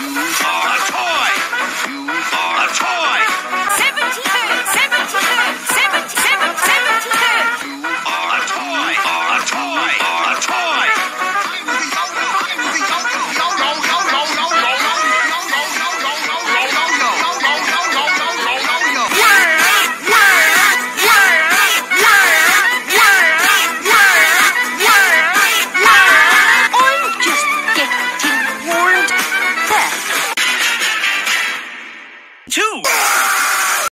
Mm-hmm. two.